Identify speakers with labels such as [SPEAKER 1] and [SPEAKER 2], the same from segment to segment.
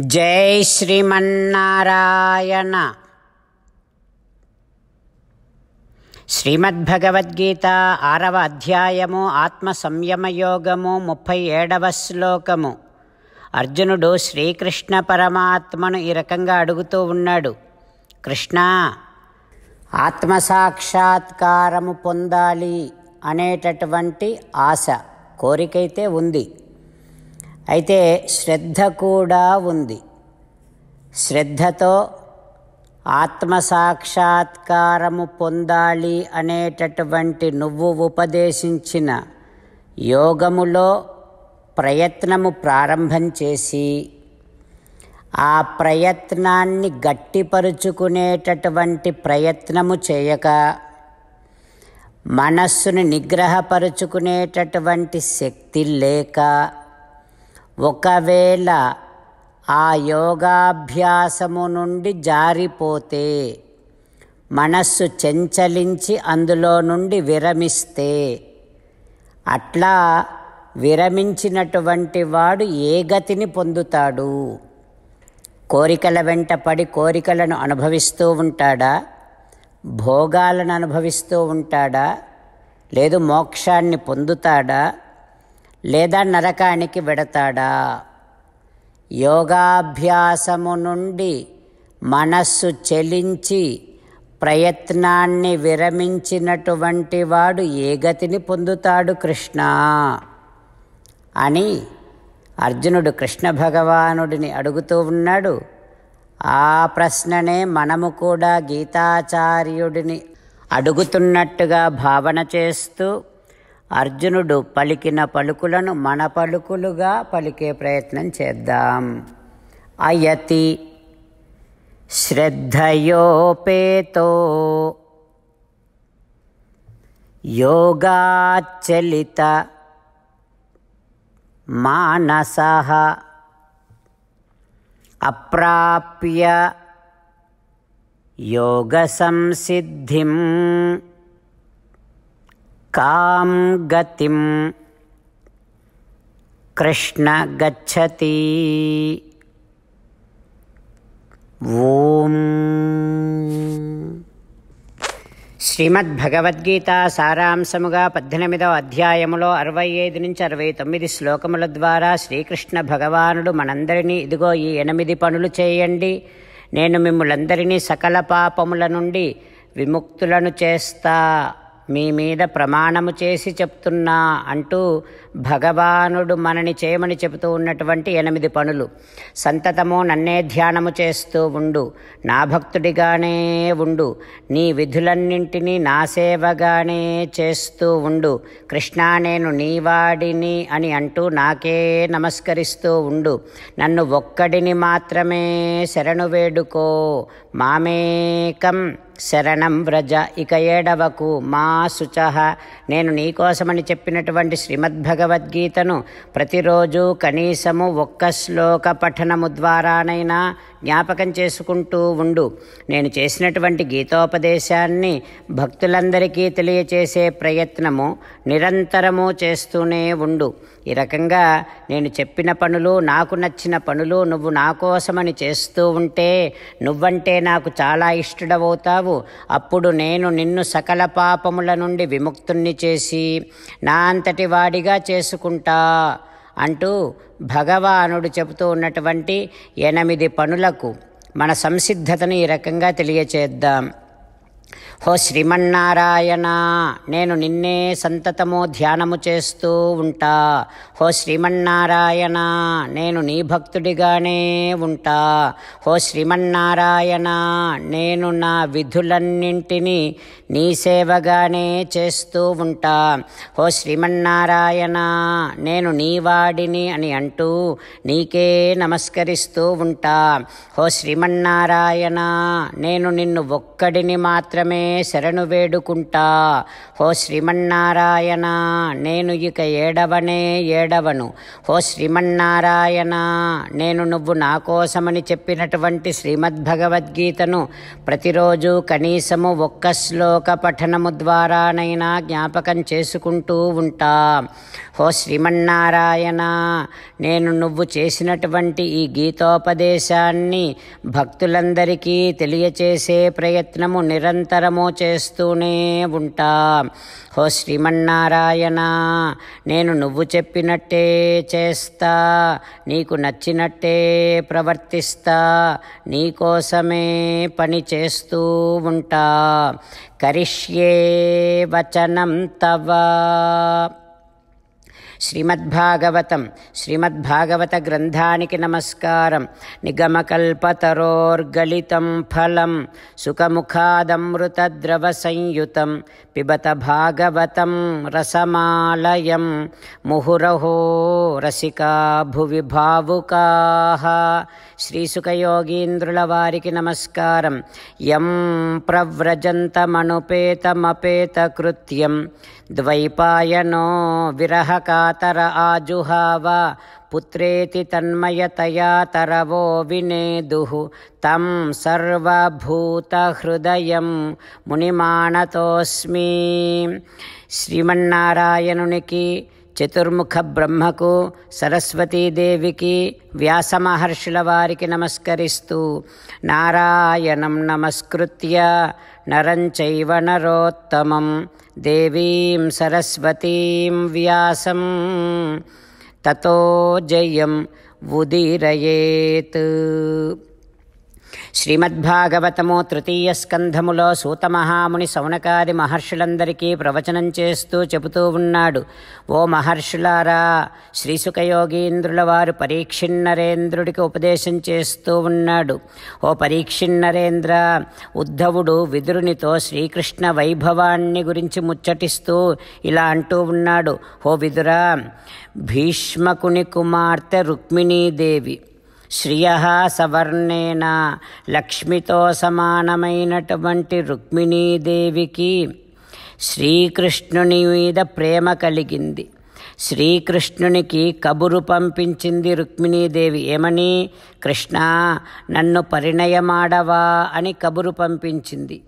[SPEAKER 1] జై శ్రీమన్నారాయణ. శ్రీమద్భగవద్గీత ఆరవ అధ్యాయము ఆత్మ సంయమయోగము ముప్పై ఏడవ శ్లోకము. అర్జునుడు శ్రీకృష్ణ పరమాత్మను ఈ రకంగా అడుగుతూ ఉన్నాడు. కృష్ణ ఆత్మసాక్షాత్కారము పొందాలి అనేటటువంటి ఆశ కోరికైతే ఉంది. అయితే శ్రద్ధ కూడా ఉంది. శ్రద్ధతో ఆత్మసాక్షాత్కారము పొందాలి అనేటటువంటి నువ్వు ఉపదేశించిన యోగములో ప్రయత్నము ప్రారంభం చేసి ఆ ప్రయత్నాన్ని గట్టిపరుచుకునేటటువంటి ప్రయత్నము చేయక మనస్సును నిగ్రహపరుచుకునేటటువంటి శక్తి లేక ఒకవేళ ఆ యోగాభ్యాసము నుండి జారిపోతే మనస్సు చెంచలించి అందులో నుండి విరమిస్తే అట్లా విరమించినటువంటి వాడు ఏ గతిని పొందుతాడు? కోరికల వెంట పడి కోరికలను అనుభవిస్తూ ఉంటాడా? భోగాలను అనుభవిస్తూ ఉంటాడా? లేదు మోక్షాన్ని పొందుతాడా? లేదా నరకానికి వెడతాడా? యోగాభ్యాసము నుండి మనస్సు చెలించి ప్రయత్నాన్ని విరమించినటువంటి వాడు ఏ గతిని పొందుతాడు కృష్ణ? అని అర్జునుడు కృష్ణ భగవానుడిని అడుగుతూ ఉన్నాడు. ఆ ప్రశ్ననే మనము కూడా గీతాచార్యుడిని అడుగుతున్నట్టుగా భావన చేస్తూ అర్జునుడు పలికిన పలుకులను మన పలుకులుగా పలికే ప్రయత్నం చేద్దాం. అయతి శ్రద్ధయోపేతో యోగాచలిత మానస అప్రాప్య యోగ సంసిద్ధిం కాం గతిం కృష్ణ గచ్చతి ఓం శ్రీమద్భగవద్గీత సారాంశముగా పద్దెనిమిదవ అధ్యాయములో అరవై ఐదు నుంచి అరవై తొమ్మిది శ్లోకముల ద్వారా శ్రీకృష్ణ భగవానుడు మనందరినీ ఇదిగో ఈ ఎనిమిది పనులు చేయండి. నేను మిమ్మలందరినీ సకల పాపముల నుండి విముక్తులను చేస్తా. మీ మీద ప్రమాణము చేసి చెప్తున్నా అంటూ భగవానుడు మనని చేయమని చెబుతూ ఉన్నటువంటి ఎనిమిది పనులు. సంతతము నన్నే ధ్యానము చేస్తూ ఉండు. నా భక్తుడిగానే ఉండు. నీ విధులన్నింటినీ నా సేవగానే చేస్తూ ఉండు. కృష్ణ నేను నీవాడిని అని అంటూ నాకే నమస్కరిస్తూ ఉండు. నన్ను ఒక్కడిని మాత్రమే శరణు వేడుకో. మామేకం. శరణం వ్రజ. ఇక ఏడవకు మా శుచ నేను నీకోసమని చెప్పినటువంటి శ్రీమద్భగవద్గీతను ప్రతిరోజు కనీసము ఒక్క శ్లోక పఠనము ద్వారానైనా జ్ఞాపకం చేసుకుంటూ ఉండు. నేను చేసినటువంటి గీతోపదేశాన్ని భక్తులందరికీ తెలియచేసే ప్రయత్నము నిరంతరము చేస్తూనే ఉండు. ఈ రకంగా నేను చెప్పిన పనులు నాకు నచ్చిన పనులు నువ్వు నా కోసమని చేస్తూ ఉంటే నువ్వంటే నాకు చాలా ఇష్టడవుతావు. అప్పుడు నేను నిన్ను సకల పాపముల నుండి విముక్తుణ్ణి చేసి నా అంతటి వాడిగా చేసుకుంటా అంటూ భగవానుడు చెబుతూ ఉన్నటువంటి ఎనిమిది పనులకు మన సంసిద్ధతను ఈ రకంగా తెలియచేద్దాం. హో శ్రీమన్నారాయణ నేను నిన్నే సంతతము ధ్యానము చేస్తూ ఉంటా. హో శ్రీమన్నారాయణ నేను నీ భక్తుడిగానే ఉంటా. హో శ్రీమన్నారాయణ నేను నా విధులన్నింటినీ నీ సేవగానే చేస్తూ ఉంటా. హో శ్రీమన్నారాయణ నేను నీ వాడిని అని అంటూ నీకే నమస్కరిస్తూ ఉంటా. హో శ్రీమన్నారాయణ నేను నిన్ను ఒక్కడిని మాత్రమే శరణు వేడుకుంటా. హో శ్రీమన్నారాయణ నేను ఇక ఏడవనే ఏడవను. హో శ్రీమన్నారాయణ నేను నువ్వు నా కోసమని చెప్పినటువంటి శ్రీమద్భగవద్గీతను ప్రతిరోజు కనీసము ఒక్క శ్లోక పఠనము ద్వారానైనా జ్ఞాపకం చేసుకుంటూ ఉంటా. హో శ్రీమన్నారాయణ నేను నువ్వు చేసినటువంటి ఈ గీతోపదేశాన్ని భక్తులందరికీ తెలియచేసే ప్రయత్నము నిరంతరము చేస్తూనే ఉంటా. హో శ్రీమన్నారాయణ నేను నువ్వు చెప్పినట్టే చేస్తా నీకు నచ్చినట్టే ప్రవర్తిస్తా నీకోసమే పని చేస్తూ ఉంటా. కరిష్యే వచనం తవ. శ్రీమద్భాగవతం. శ్రీమద్భాగవత గ్రంథానికి నమస్కారం. నిగమకల్పతరోర్గలితం ఫలం. సుఖముఖాదమృతద్రవ సంయుతం పిబత భాగవతం రసమాలయం. ముహురహో రసికా భువి భావుకా. శ్రీసుఖయోగీంద్రుల వారికి నమస్కారం. యం ప్రవ్రజంతమనుపేతమపేతకృత్యం ద్వైపాయనో విరహకాతర ఆజుహావ పుత్రేతి తన్మయతయా తరవో వినేదు. తం సర్వభూతహృదయం మునిమాణతోస్మి శ్రీమన్నారాయణునికి చతుర్ముఖ బ్రహ్మకు సరస్వతీదేవికి వ్యాస మహర్షుల వారికి నమస్కరిస్తూ నారాయణం నమస్కృత్య నరం చైవ నరోత్తమం. देवीं सरस्वतीं व्यासं ततो जयम् उदीरयेत् శ్రీమద్భాగవతము తృతీయ స్కంధములో సూతమహాముని సౌనకాది మహర్షులందరికీ ప్రవచనం చేస్తూ చెబుతూ ఉన్నాడు. ఓ మహర్షులారా శ్రీసుఖయోగీంద్రుల వారు పరీక్షిన్నరేంద్రుడికి ఉపదేశం చేస్తూ ఉన్నాడు. ఓ పరీక్షిన్నరేంద్ర ఉద్ధవుడు విదురునితో శ్రీకృష్ణ వైభవాన్ని గురించి ముచ్చటిస్తూ ఇలా అంటూ ఉన్నాడు. ఓ విదురా భీష్మకుని కుమార్తె రుక్మిణీదేవి శ్రియ సవర్ణేన లక్ష్మితో సమానమైనటువంటి రుక్మిణీదేవికి శ్రీకృష్ణుని మీద ప్రేమ కలిగింది. శ్రీకృష్ణునికి కబురు పంపించింది రుక్మిణీదేవి. ఏమని? కృష్ణ నన్ను పరిణయమాడవా అని కబురు పంపించింది.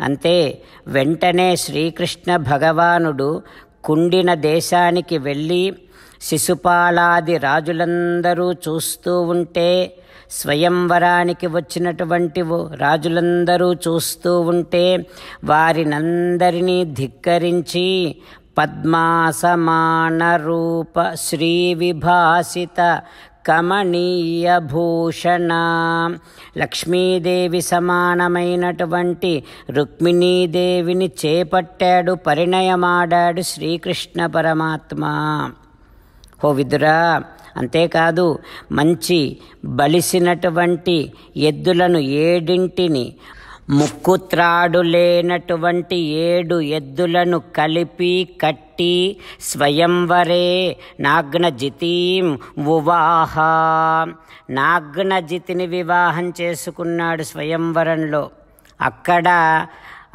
[SPEAKER 1] అంతే వెంటనే శ్రీకృష్ణ భగవానుడు కుండిన దేశానికి వెళ్ళి శిశుపాలాది రాజులందరూ చూస్తూ ఉంటే స్వయంవరానికి వచ్చినటువంటి రాజులందరూ చూస్తూ ఉంటే వారినందరినీ ధిక్కరించి పద్మాసమాన రూప శ్రీ విభాసిత కమనీయ భూషణ. లక్ష్మీదేవి సమానమైనటువంటి రుక్మిణీదేవిని చేపట్టాడు పరిణయమాడాడు శ్రీకృష్ణ పరమాత్మ. ఓ విదురా అంతేకాదు మంచి బలిసినటువంటి ఎద్దులను ఏడింటిని ముక్కుత్రాడు లేనటువంటి ఏడు ఎద్దులను కలిపి కట్టి స్వయంవరే నాగ్నజితీం ఉవాహ. నాగ్నజితిని వివాహం చేసుకున్నాడు స్వయంవరంలో. అక్కడ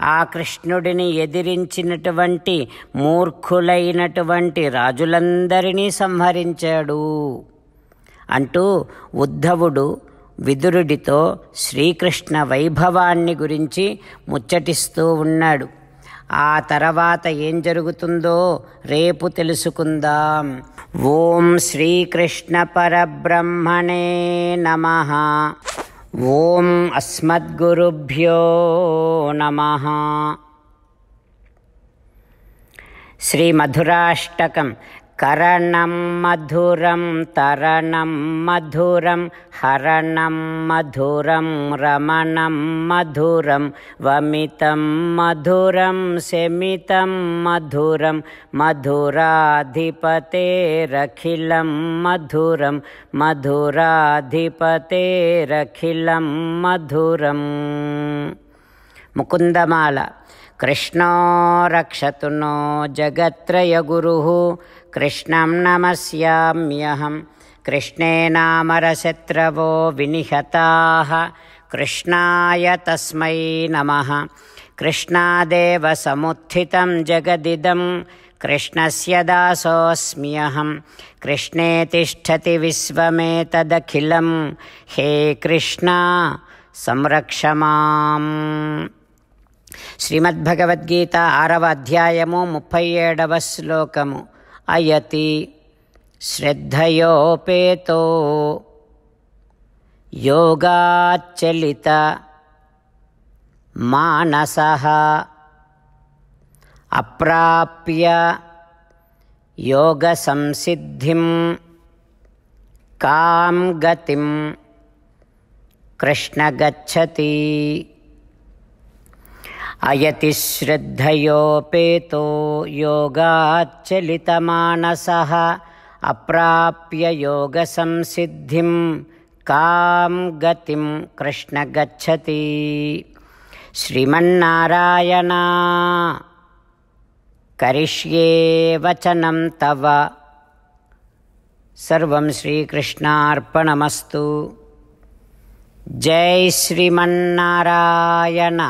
[SPEAKER 1] ఆ కృష్ణుడిని ఎదిరించినటువంటి మూర్ఖులైనటువంటి రాజులందరినీ సంహరించాడు. అంటూ ఉద్ధవుడు విదురుడితో శ్రీకృష్ణ వైభవాన్ని గురించి ముచ్చటిస్తూ ఉన్నాడు. ఆ తర్వాత ఏం జరుగుతుందో రేపు తెలుసుకుందాం. ఓం శ్రీకృష్ణ పరబ్రహ్మణే నమ. ఓం అస్మద్గురుభ్యో నమ శ్రీ करणं मधुरं तरणं मधुरं हरणं मधुरं रमणं मधुरं वमितं मधुरं शमितं मधुरं मधुराधिपतेरखिलं मधुरं मधुराधिपतेरखिलं मधुरम् मुकुन्दमाला कृष्णो रक्षतु नो जगत्रयगुरुः। జగత్రయగురు కృష్ణం నమస్యామ్యహం కృష్ణేనామరశత్రవో వినిహతా కృష్ణాయ తస్మై నమ कृष्णादेव समुत्थितं जगदिदं कृष्णस्य दासोऽस्म्यहं कृष्णे तिष्ठति विश्वमेतदखिलं हे कृष्णा సంరక్ష మాం శ్రీమద్భగవద్గీత ఆరవ అధ్యాయము ముప్పై ఏడవ శ్లోకము अयति श्रद्धयोपेतो योगाच्चलित मानसः अप्राप्य योगसंसिद्धिं कां गतिं कृष्णगच्छति अयतिश्रद्धयोपेतो योगाच्चलितमानसः अप्राप्य योगसंसिद्धिं कां गतिं कृष्ण गच्छति। श्रीमन्नारायणा करिष्ये वचनं तव। सर्वं श्रीकृष्णार्पणमस्तु। जय श्रीमन्नारायण।